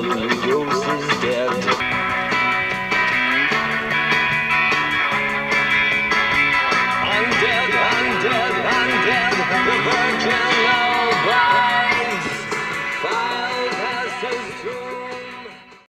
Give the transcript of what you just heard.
The Rose is dead.